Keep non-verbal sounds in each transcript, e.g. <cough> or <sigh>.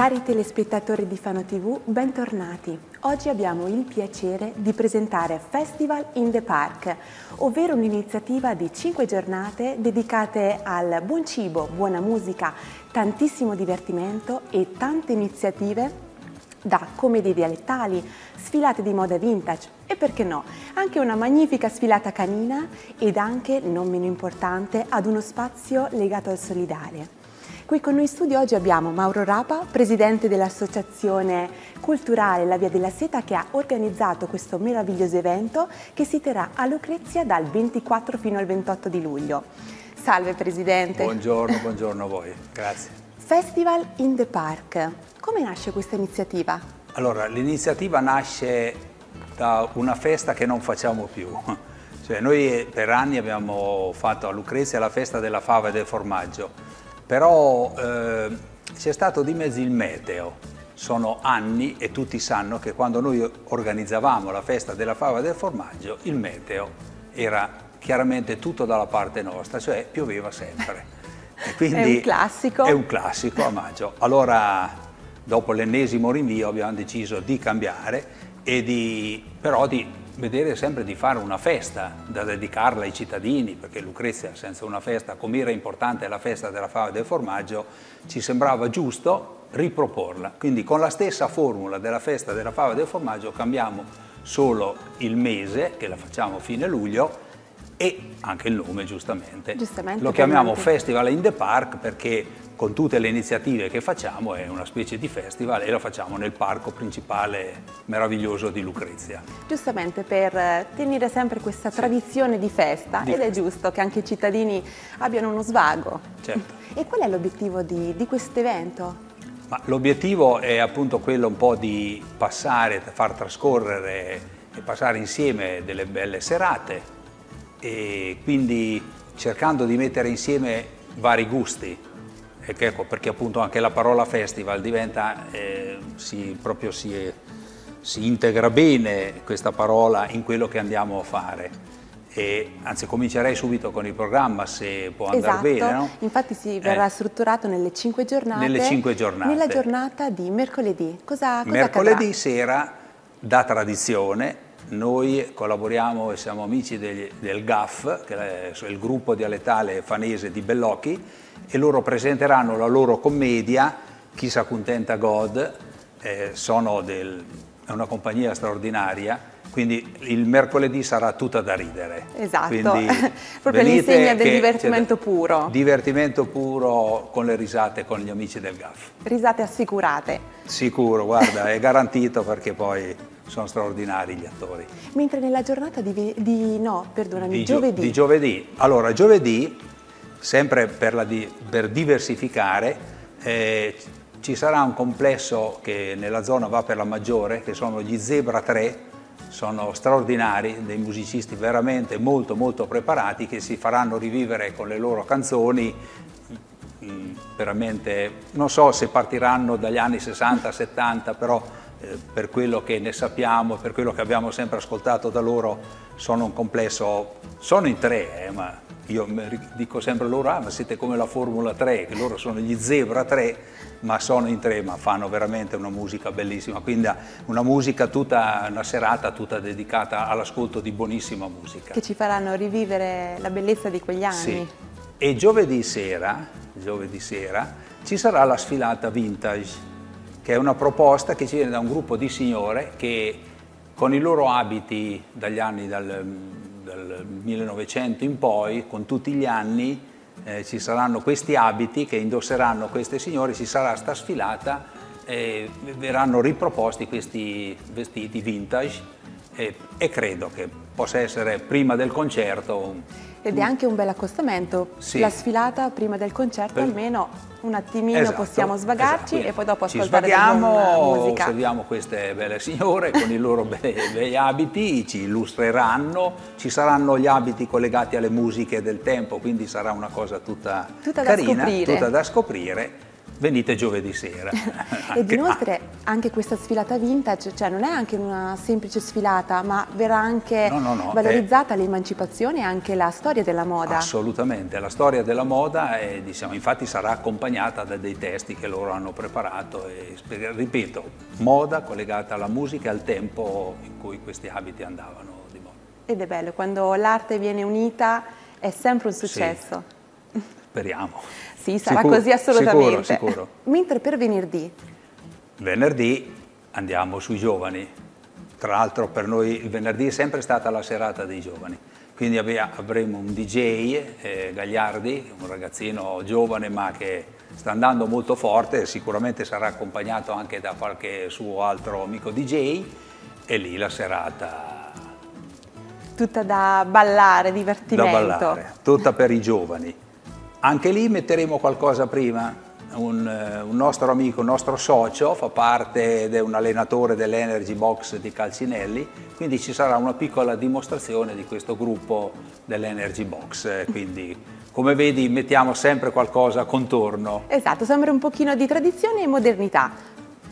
Cari telespettatori di Fano TV, bentornati. Oggi abbiamo il piacere di presentare Festival in the Park, ovvero un'iniziativa di cinque giornate dedicate al buon cibo, buona musica, tantissimo divertimento e tante iniziative da commedie dialettali, sfilate di moda vintage e perché no, anche una magnifica sfilata canina ed anche, non meno importante, ad uno spazio legato al solidale. Qui con noi in studio oggi abbiamo Mauro Rapa, presidente dell'Associazione Culturale La Via della Seta che ha organizzato questo meraviglioso evento che si terrà a Lucrezia dal 24 fino al 28 di luglio. Salve Presidente. Buongiorno, buongiorno a voi, grazie. Festival in the Park, come nasce questa iniziativa? Allora, l'iniziativa nasce da una festa che non facciamo più. Cioè, noi per anni abbiamo fatto a Lucrezia la festa della fava e del formaggio però eh, c'è stato di mezzo il meteo. Sono anni e tutti sanno che quando noi organizzavamo la festa della fava e del formaggio, il meteo era chiaramente tutto dalla parte nostra, cioè pioveva sempre. <laughs> E quindi è un classico. È un classico a maggio. Allora, dopo l'ennesimo rinvio, abbiamo deciso di cambiare e di, però di vedere sempre di fare una festa da dedicarla ai cittadini, perché Lucrezia senza una festa, come era importante la festa della fava e del formaggio, ci sembrava giusto riproporla. Quindi con la stessa formula della festa della fava e del formaggio cambiamo solo il mese, che la facciamo fine luglio, e anche il nome giustamente. giustamente Lo chiamiamo Festival in the Park perché con tutte le iniziative che facciamo è una specie di festival e lo facciamo nel parco principale meraviglioso di Lucrezia. Giustamente per tenere sempre questa sì. tradizione di festa di ed festa. è giusto che anche i cittadini abbiano uno svago. Certo. E qual è l'obiettivo di, di questo evento? L'obiettivo è appunto quello un po' di passare, far trascorrere e passare insieme delle belle serate e quindi cercando di mettere insieme vari gusti ecco, perché appunto anche la parola festival diventa, eh, si, proprio si, si, integra bene questa parola in quello che andiamo a fare. E, anzi comincerei subito con il programma se può andare esatto. bene. No? Infatti si verrà eh. strutturato nelle cinque giornate. Nelle cinque giornate. Nella giornata di mercoledì. Cosa, cosa mercoledì accadrà? sera, da tradizione, noi collaboriamo e siamo amici del, del GAF, che è il gruppo dialettale fanese di Bellocchi, e loro presenteranno la loro commedia Chi sa contenta God, eh, sono del, è una compagnia straordinaria, quindi il mercoledì sarà tutta da ridere. Esatto, quindi <laughs> proprio l'insegna del divertimento puro. Divertimento puro con le risate con gli amici del GAF. Risate assicurate. Sicuro, guarda, è garantito perché poi sono straordinari gli attori. Mentre nella giornata di, di no, perdonami, di giovedì. Di giovedì. Allora, giovedì sempre per, di, per diversificare, eh, ci sarà un complesso che nella zona va per la maggiore, che sono gli Zebra 3, sono straordinari, dei musicisti veramente molto molto preparati che si faranno rivivere con le loro canzoni mm, veramente, non so se partiranno dagli anni 60-70, però eh, per quello che ne sappiamo, per quello che abbiamo sempre ascoltato da loro, sono un complesso, sono in tre, eh, ma io dico sempre loro, ah ma siete come la Formula 3, che loro sono gli Zebra 3, ma sono in tre, ma fanno veramente una musica bellissima, quindi una musica tutta, una serata tutta dedicata all'ascolto di buonissima musica. Che ci faranno rivivere la bellezza di quegli anni. Sì. E giovedì sera, giovedì sera ci sarà la sfilata vintage, che è una proposta che ci viene da un gruppo di signore che con i loro abiti dagli anni dal dal 1900 in poi, con tutti gli anni, eh, ci saranno questi abiti che indosseranno queste signore, ci sarà sta sfilata e verranno riproposti questi vestiti vintage e, e credo che possa essere prima del concerto ed è anche un bel accostamento, sì. la sfilata prima del concerto per... almeno un attimino esatto, possiamo svagarci esatto. e poi dopo ascoltare ci svaghiamo, musica. osserviamo queste belle signore con i loro bei, bei abiti, ci illustreranno, ci saranno gli abiti collegati alle musiche del tempo, quindi sarà una cosa tutta, tutta carina, da tutta da scoprire venite giovedì sera. <laughs> Ed inoltre anche questa sfilata vintage, cioè non è anche una semplice sfilata, ma verrà anche no, no, no, valorizzata è... l'emancipazione e anche la storia della moda. Assolutamente, la storia della moda è, diciamo, infatti sarà accompagnata da dei testi che loro hanno preparato e ripeto, moda collegata alla musica e al tempo in cui questi abiti andavano di moda. Ed è bello, quando l'arte viene unita è sempre un successo. Sì, speriamo. <laughs> Sì, sarà sicuro, così assolutamente. Sicuro, sicuro. Mentre per venerdì? Venerdì andiamo sui giovani. Tra l'altro per noi il venerdì è sempre stata la serata dei giovani. Quindi avremo un DJ, eh, Gagliardi, un ragazzino giovane ma che sta andando molto forte, sicuramente sarà accompagnato anche da qualche suo altro amico DJ e lì la serata... Tutta da ballare, divertimento. Da ballare, tutta per i giovani. Anche lì metteremo qualcosa prima, un, eh, un, nostro amico, un nostro socio, fa parte di un allenatore dell'Energy Box di Calcinelli, quindi ci sarà una piccola dimostrazione di questo gruppo dell'Energy Box, quindi come vedi mettiamo sempre qualcosa contorno. Esatto, sembra un pochino di tradizione e modernità.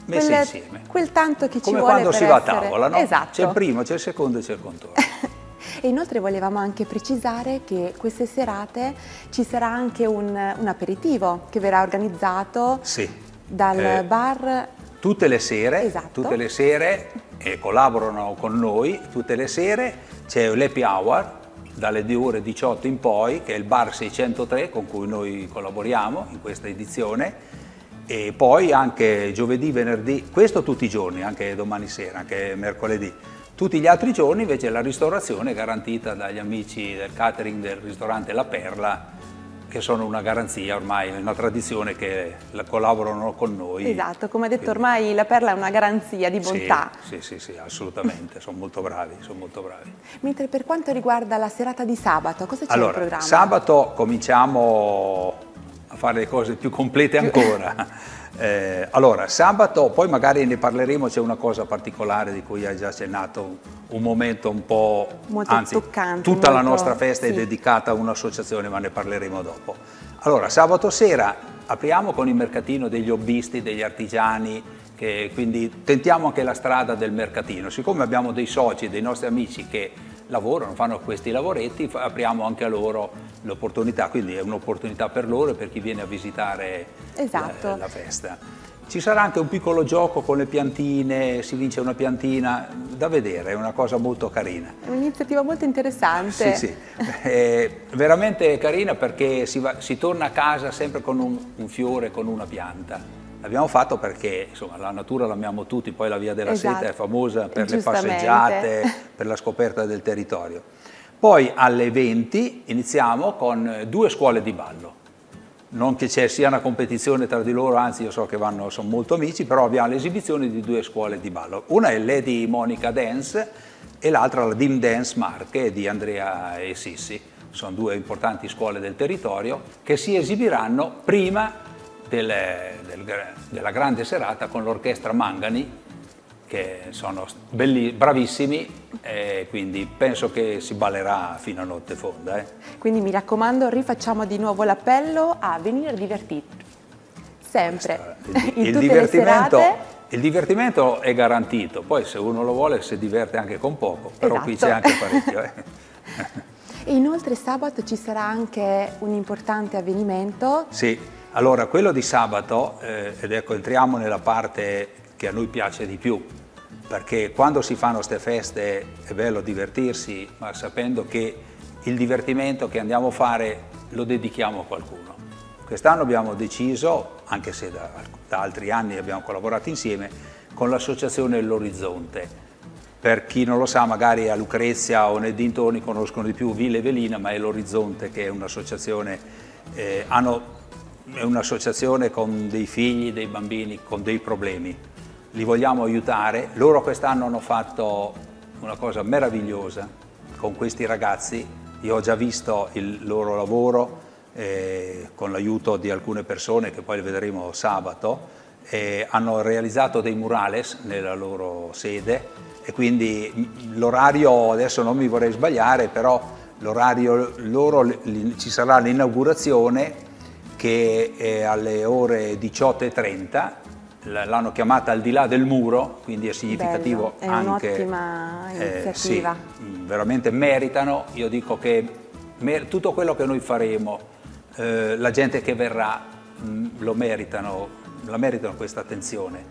Messi quel, insieme. Quel tanto che come ci vuole quando si va a tavola, no? Esatto. C'è il primo, c'è il secondo e c'è il contorno. <laughs> E inoltre volevamo anche precisare che queste serate ci sarà anche un, un aperitivo che verrà organizzato sì. dal eh, bar. Tutte le sere, esatto. tutte le sere e collaborano con noi, tutte le sere c'è l'happy hour dalle ore 18 in poi, che è il bar 603 con cui noi collaboriamo in questa edizione e poi anche giovedì, venerdì, questo tutti i giorni, anche domani sera, anche mercoledì. Tutti gli altri giorni invece la ristorazione è garantita dagli amici del catering del ristorante La Perla, che sono una garanzia ormai, una tradizione che collaborano con noi. Esatto, come ha detto Quindi, ormai La Perla è una garanzia di bontà. Sì, sì, sì, sì assolutamente, sono molto bravi, sono molto bravi. Mentre per quanto riguarda la serata di sabato, cosa c'è allora, in programma? Sabato cominciamo a fare le cose più complete ancora. <laughs> Eh, allora, sabato, poi magari ne parleremo, c'è una cosa particolare di cui hai già accennato, un momento un po'... Molto anzi, toccante. Tutta molto, la nostra festa sì. è dedicata a un'associazione, ma ne parleremo dopo. Allora, sabato sera apriamo con il mercatino degli hobbisti, degli artigiani, che, quindi tentiamo anche la strada del mercatino. Siccome abbiamo dei soci, dei nostri amici che lavorano, fanno questi lavoretti, apriamo anche a loro l'opportunità, quindi è un'opportunità per loro e per chi viene a visitare esatto. la, la festa. Ci sarà anche un piccolo gioco con le piantine, si vince una piantina, da vedere, è una cosa molto carina. È un'iniziativa molto interessante. Sì, sì, è veramente carina perché si, va, si torna a casa sempre con un, un fiore, con una pianta. L'abbiamo fatto perché insomma, la natura l'amiamo tutti, poi la Via della esatto. Seta è famosa per le passeggiate, per la scoperta del territorio. Poi alle 20 iniziamo con due scuole di ballo. Non che ci sia una competizione tra di loro, anzi io so che vanno, sono molto amici, però abbiamo l'esibizione di due scuole di ballo. Una è Lady Monica Dance e l'altra la Dim Dance Marche di Andrea e Sissi. Sono due importanti scuole del territorio che si esibiranno prima delle, del, della grande serata con l'orchestra Mangani che sono belli, bravissimi e quindi penso che si ballerà fino a notte fonda. Eh. Quindi mi raccomando rifacciamo di nuovo l'appello a venire a divertirci, sempre, <laughs> il, il divertimento, il divertimento è garantito, poi se uno lo vuole si diverte anche con poco, però esatto. qui c'è anche parecchio. Eh. <laughs> E inoltre sabato ci sarà anche un importante avvenimento. Sì, allora, quello di sabato, eh, ed ecco, entriamo nella parte che a noi piace di più, perché quando si fanno queste feste è bello divertirsi, ma sapendo che il divertimento che andiamo a fare lo dedichiamo a qualcuno. Quest'anno abbiamo deciso, anche se da, da altri anni abbiamo collaborato insieme, con l'associazione L'Orizzonte. Per chi non lo sa, magari a Lucrezia o nei dintorni conoscono di più Ville Velina, ma è l'Orizzonte che è un'associazione, eh, hanno è un'associazione con dei figli, dei bambini, con dei problemi. Li vogliamo aiutare. Loro quest'anno hanno fatto una cosa meravigliosa con questi ragazzi. Io ho già visto il loro lavoro eh, con l'aiuto di alcune persone che poi vedremo sabato. Eh, hanno realizzato dei murales nella loro sede e quindi l'orario, adesso non mi vorrei sbagliare, però l'orario loro ci sarà l'inaugurazione che è alle ore 18.30 l'hanno chiamata al di là del muro, quindi è significativo Bello, è anche... un'ottima iniziativa. Eh, sì, veramente meritano, io dico che tutto quello che noi faremo, eh, la gente che verrà mh, mm, lo meritano, la meritano questa attenzione,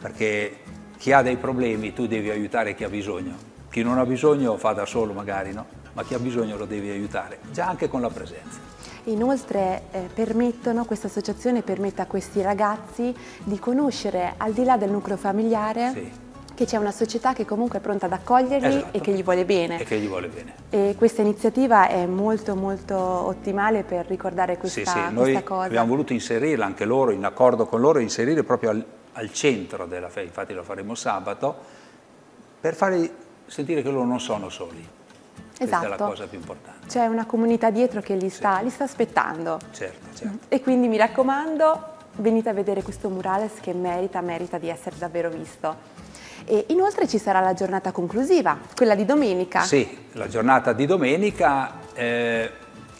perché chi ha dei problemi tu devi aiutare chi ha bisogno. Chi non ha bisogno fa da solo magari, no? Ma chi ha bisogno lo devi aiutare, già anche con la presenza. Inoltre eh, permettono, questa associazione permette a questi ragazzi di conoscere al di là del nucleo familiare sì. che c'è una società che comunque è pronta ad accoglierli esatto. e che gli vuole bene. E che gli vuole bene. E questa iniziativa è molto molto ottimale per ricordare questa, sì, sì. Noi cosa. abbiamo voluto inserirla anche loro, in accordo con loro, inserire proprio al, al centro della fede, infatti lo faremo sabato, per fargli sentire che loro non sono soli. Questa esatto. è la esatto. cosa più importante. C'è una comunità dietro che li sta, sì. li sta aspettando. Certo, certo. E quindi mi raccomando, venite a vedere questo murales che merita, merita di essere davvero visto. E inoltre ci sarà la giornata conclusiva, quella di domenica. Sì, la giornata di domenica. Eh,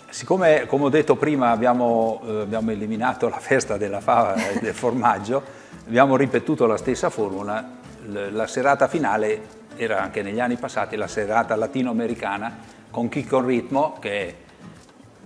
siccome, come ho detto prima, abbiamo, eh, abbiamo eliminato la festa della fava e del formaggio, abbiamo ripetuto la stessa formula. la serata finale era anche negli anni passati la serata latinoamericana con con Ritmo, che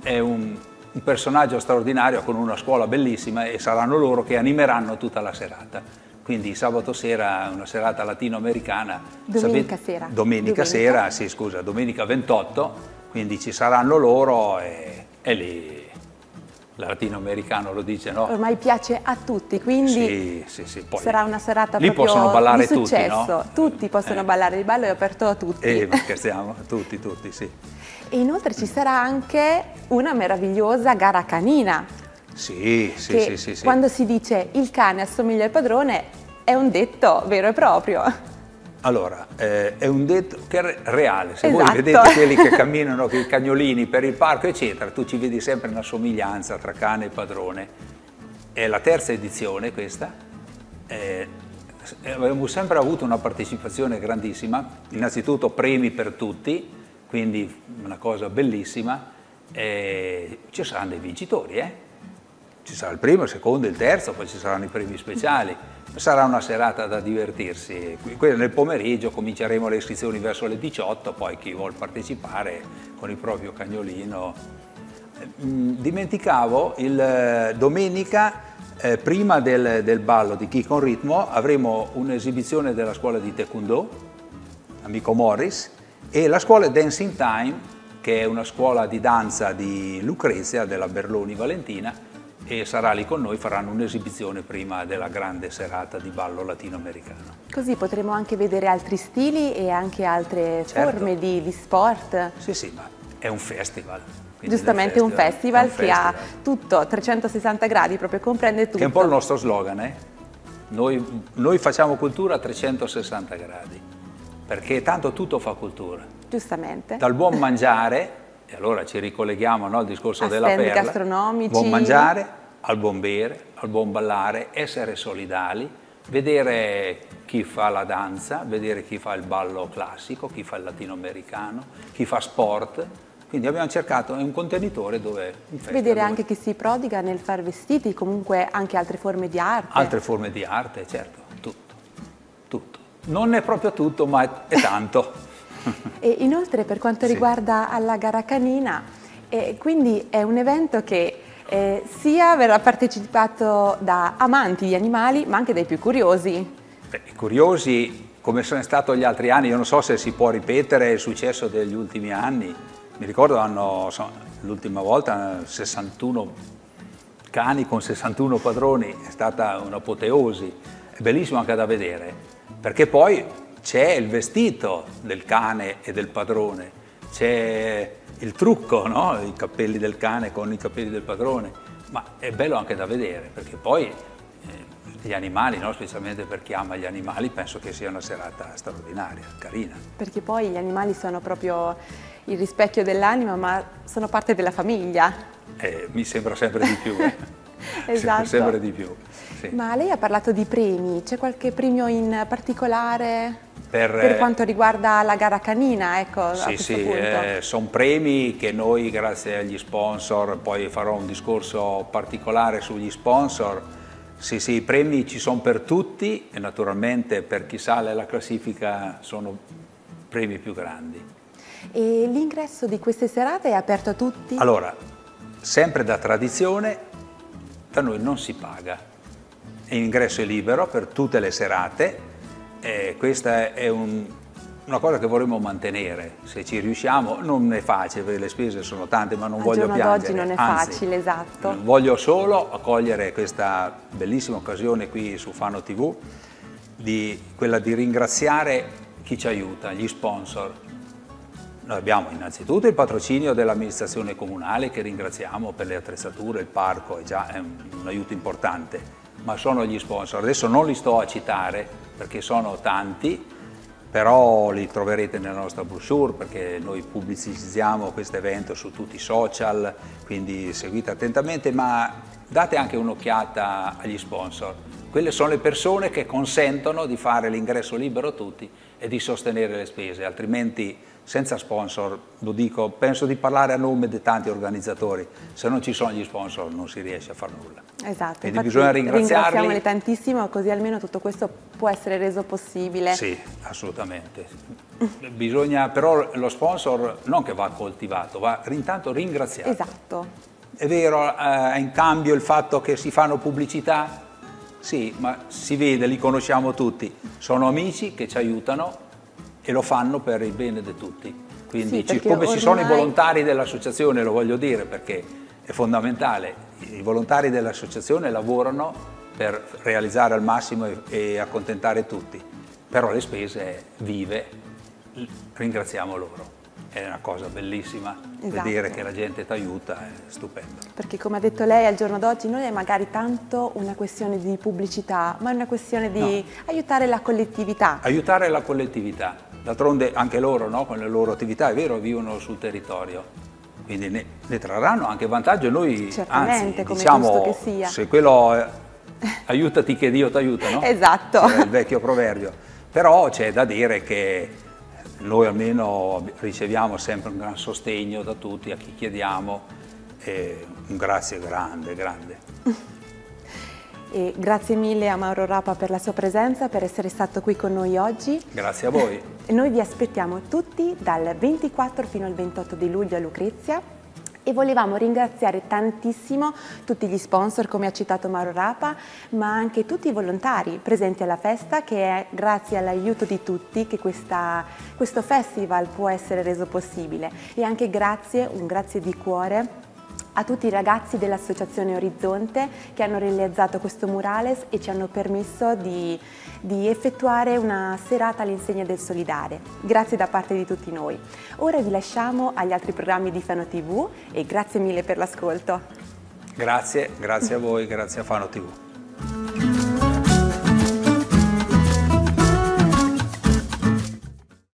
è un, un personaggio straordinario con una scuola bellissima e saranno loro che animeranno tutta la serata. Quindi sabato sera una serata latinoamericana. Domenica sera. Domenica, domenica, sera, sì scusa, domenica 28, quindi ci saranno loro e, e lì latinoamericano lo dice, no? Ormai piace a tutti, quindi sì, sì, sì. Poi, sarà una serata lì proprio possono ballare di successo. Tutti, no? tutti possono eh. ballare, il ballo è aperto a tutti. Eh, scherziamo, tutti, tutti, sì. E inoltre ci sarà anche una meravigliosa gara canina. Sì, sì, sì, sì, sì. Quando si dice il cane assomiglia al padrone è un detto vero e proprio. Allora, eh, è un detto che è reale, se esatto. voi vedete quelli che <laughs> camminano con i cagnolini per il parco, eccetera, tu ci vedi sempre una somiglianza tra cane e padrone. È la terza edizione questa, eh, abbiamo sempre avuto una partecipazione grandissima, innanzitutto premi per tutti, quindi una cosa bellissima, eh, ci saranno dei vincitori, eh? ci sarà il primo, il secondo, il terzo, poi ci saranno i premi speciali <laughs> sarà una serata da divertirsi. Nel pomeriggio cominceremo le iscrizioni verso le 18, poi chi vuole partecipare con il proprio cagnolino. Mm, dimenticavo, il, eh, domenica, eh, prima del, del, ballo di Chi con ritmo, avremo un'esibizione della scuola di Taekwondo, amico Morris, e la scuola Dancing Time, che è una scuola di danza di Lucrezia, della Berloni Valentina, e sarà lì con noi, faranno un'esibizione prima della grande serata di ballo latinoamericano. Così potremo anche vedere altri stili e anche altre certo. forme di, di, sport. Sì, sì, ma è un festival. Giustamente un festival, un festival che ha tutto, 360 gradi, proprio comprende tutto. Che è un po' il nostro slogan, eh? Noi, noi facciamo cultura a 360 gradi, perché tanto tutto fa cultura. Giustamente. Dal buon mangiare e allora ci ricolleghiamo no, al discorso a della perla. gastronomici. Buon mangiare, al buon bere, al buon ballare, essere solidali, vedere chi fa la danza, vedere chi fa il ballo classico, chi fa il latinoamericano, chi fa sport. Quindi abbiamo cercato un contenitore dove... Vedere dove... anche chi si prodiga nel far vestiti, comunque anche altre forme di arte. Altre forme di arte, certo, tutto, tutto. Non è proprio tutto, ma è tanto. E inoltre per quanto riguarda sì. la gara canina, eh, quindi è un evento che eh, sia verrà partecipato da amanti di animali ma anche dai più curiosi. Beh, curiosi come sono stato gli altri anni, io non so se si può ripetere il successo degli ultimi anni, mi ricordo l'ultima volta 61 cani con 61 padroni, è stata un'apoteosi, è bellissimo anche da vedere, perché poi c'è il vestito del cane e del padrone, c'è il trucco, no? i capelli del cane con i capelli del padrone, ma è bello anche da vedere perché poi eh, gli animali, no? specialmente per chi ama gli animali, penso che sia una serata straordinaria, carina. Perché poi gli animali sono proprio il rispecchio dell'anima, ma sono parte della famiglia. Eh, mi sembra sempre di più. Eh. <laughs> esatto. Sempre di più. Sì. Ma lei ha parlato di premi, c'è qualche premio in particolare? Per, per, quanto riguarda la gara canina, ecco, Sì, sì, eh, sono premi che noi grazie agli sponsor, poi farò un discorso particolare sugli sponsor, sì, sì, i premi ci sono per tutti e naturalmente per chi sale alla classifica sono premi più grandi. E l'ingresso di queste serate è aperto a tutti? Allora, sempre da tradizione, da noi non si paga. L'ingresso è libero per tutte le serate, e questa è un, una cosa che vorremmo mantenere, se ci riusciamo, non è facile perché le spese sono tante ma non Al voglio piangere. oggi non è Anzi, facile, esatto. Voglio solo cogliere questa bellissima occasione qui su Fano TV, di, quella di ringraziare chi ci aiuta, gli sponsor. Noi abbiamo innanzitutto il patrocinio dell'amministrazione comunale che ringraziamo per le attrezzature, il parco, è già un, un aiuto importante ma sono gli sponsor. Adesso non li sto a citare perché sono tanti, però li troverete nella nostra brochure perché noi pubblicizziamo questo evento su tutti i social, quindi seguite attentamente, ma date anche un'occhiata agli sponsor. Quelle sono le persone che consentono di fare l'ingresso libero a tutti e di sostenere le spese, altrimenti senza sponsor, lo dico, penso di parlare a nome di tanti organizzatori, se non ci sono gli sponsor non si riesce a fare nulla. Esatto, Quindi bisogna ringraziarli. Ringraziamoli tantissimo, così almeno tutto questo può essere reso possibile. Sì, assolutamente. Bisogna, però lo sponsor non che va coltivato, va intanto ringraziato. Esatto. È vero, eh, in cambio il fatto che si fanno pubblicità? Sì, ma si vede, li conosciamo tutti. Sono amici che ci aiutano e lo fanno per il bene di tutti. Quindi sì, come ormai... ci sono i volontari dell'associazione, lo voglio dire perché è fondamentale, i volontari dell'associazione lavorano per realizzare al massimo e, e accontentare tutti, però le spese vive, ringraziamo loro è una cosa bellissima, esatto. vedere che la gente ti aiuta è stupendo. Perché come ha detto lei al giorno d'oggi non è magari tanto una questione di pubblicità, ma è una questione di no. aiutare la collettività. Aiutare la collettività, D'altronde anche loro, no? con le loro attività, è vero, vivono sul territorio, quindi ne, ne trarranno anche vantaggio. Noi, Certamente, anzi, come diciamo, che sia. se quello è, <laughs> aiutati che Dio ti aiuta, no? esatto. È il vecchio proverbio. Però c'è da dire che noi almeno riceviamo sempre un gran sostegno da tutti, a chi chiediamo, e un grazie grande, grande. <laughs> E grazie mille a Mauro Rapa per la sua presenza, per essere stato qui con noi oggi. Grazie a voi. <laughs> Noi vi aspettiamo tutti dal 24 fino al 28 di luglio a Lucrezia e volevamo ringraziare tantissimo tutti gli sponsor come ha citato Mauro Rapa ma anche tutti i volontari presenti alla festa che è grazie all'aiuto di tutti che questa, questo festival può essere reso possibile. E anche grazie, un grazie di cuore a tutti i ragazzi dell'Associazione Orizzonte che hanno realizzato questo murales e ci hanno permesso di, di effettuare una serata all'insegna del solidare. Grazie da parte di tutti noi. Ora vi lasciamo agli altri programmi di Fano TV e grazie mille per l'ascolto. Grazie, grazie a voi, grazie a Fano TV.